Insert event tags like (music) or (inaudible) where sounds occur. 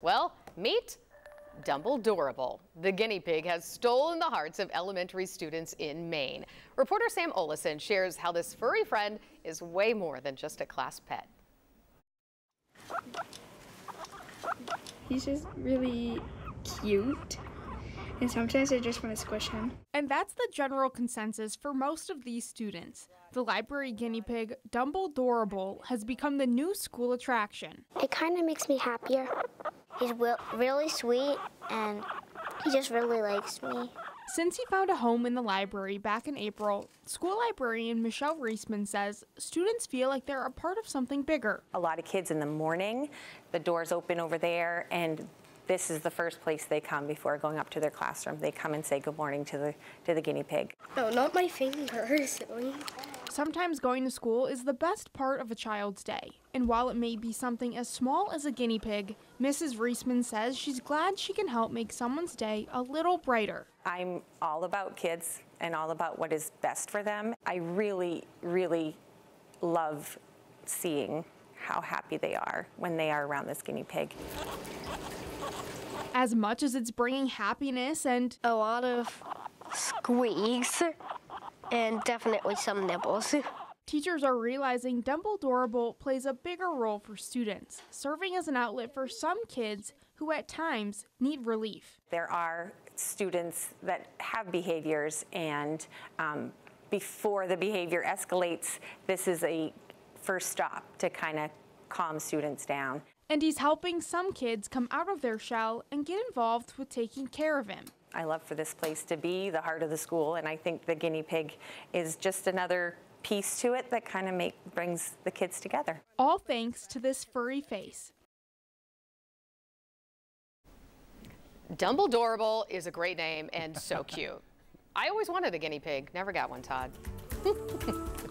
Well, meet Dumbledorable. The guinea pig has stolen the hearts of elementary students in Maine. Reporter Sam Olison shares how this furry friend is way more than just a class pet. He's just really cute. And sometimes I just want to squish him. And that's the general consensus for most of these students. The library guinea pig, Dumbledorable, has become the new school attraction. It kind of makes me happier. He's really sweet and he just really likes me. Since he found a home in the library back in April, school librarian Michelle Reisman says students feel like they're a part of something bigger. A lot of kids in the morning, the doors open over there, and this is the first place they come before going up to their classroom. They come and say good morning to the to the guinea pig. No, not my fingers. Sometimes going to school is the best part of a child's day. And while it may be something as small as a guinea pig, Mrs. Reisman says she's glad she can help make someone's day a little brighter. I'm all about kids and all about what is best for them. I really, really love seeing how happy they are when they are around this guinea pig. As much as it's bringing happiness and a lot of squeaks and definitely some nibbles. (laughs) Teachers are realizing Dumbledorable plays a bigger role for students, serving as an outlet for some kids who at times need relief. There are students that have behaviors and um, before the behavior escalates, this is a first stop to kind of calm students down. And he's helping some kids come out of their shell and get involved with taking care of him. I love for this place to be the heart of the school, and I think the guinea pig is just another piece to it that kind of make brings the kids together. All thanks to this furry face. Dumbledorable is a great name and so cute. I always wanted a guinea pig, never got one, Todd. (laughs)